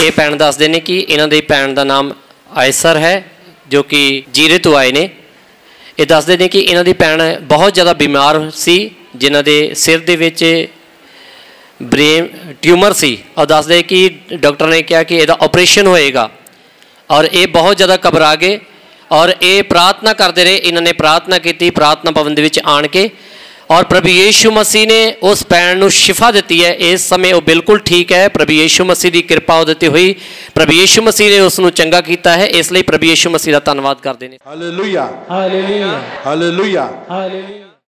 ਇਹ ਭੈਣ ਦੱਸਦੇ ਨੇ ਕਿ ਇਹਨਾਂ ਦੀ ਭੈਣ ਦਾ ਨਾਮ ਆਇਸਰ ਹੈ, ਜੋ ਕਿ ਜੀਰੇ ਤੋਂ ਆਏ ਨੇ। ਇਹ ਦੱਸਦੇ ਨੇ ਕਿ ਇਹਨਾਂ ਦੀ ਭੈਣ ਬਹੁਤ ਜ਼ਿਆਦਾ ਬਿਮਾਰ ਸੀ, ਜਿਨ੍ਹਾਂ ਦੇ ਸਿਰ ਦੇ ਵਿੱਚ ਬ੍ਰੇਨ ਟਿਊਮਰ ਸੀ। ਔਰ ਦੱਸਦੇ ਕਿ ਡਾਕਟਰ ਨੇ ਕਿਹਾ ਕਿ ਇਹਦਾ ਆਪਰੇਸ਼ਨ ਹੋਏਗਾ। ਔਰ ਇਹ ਬਹੁਤ ਜ਼ਿਆਦਾ ਘਬਰਾ ਗਏ। ਔਰ ਇਹ ਪ੍ਰਾਰਥਨਾ ਕਰਦੇ ਰਹੇ। ਇਹਨਾਂ ਨੇ ਪ੍ਰਾਰਥਨਾ ਕੀਤੀ, ਪ੍ਰਾਰਥਨਾ ਭਵਨ ਦੇ ਵਿੱਚ ਆਣ ਕੇ ਔਰ ਪ੍ਰਭੂ ਯੀਸ਼ੂ ਮਸੀਹ ਨੇ ਉਸ ਪੈਣ ਨੂੰ ਸ਼ਿਫਾ ਦਿੱਤੀ ਹੈ ਇਸ ਸਮੇਂ ਉਹ ਬਿਲਕੁਲ ਠੀਕ ਹੈ ਪ੍ਰਭੂ ਯੀਸ਼ੂ ਮਸੀਹ ਦੀ ਕਿਰਪਾ ਉਹਦੇ ਤੇ ਹੋਈ ਪ੍ਰਭੂ ਯੀਸ਼ੂ ਮਸੀਹ ਨੇ ਉਸ ਨੂੰ ਚੰਗਾ ਕੀਤਾ ਹੈ ਇਸ ਲਈ ਪ੍ਰਭੂ ਯੀਸ਼ੂ ਮਸੀਹ ਦਾ ਧੰਨਵਾਦ ਕਰਦੇ ਨੇ Hallelujah. Hallelujah. Hallelujah. Hallelujah.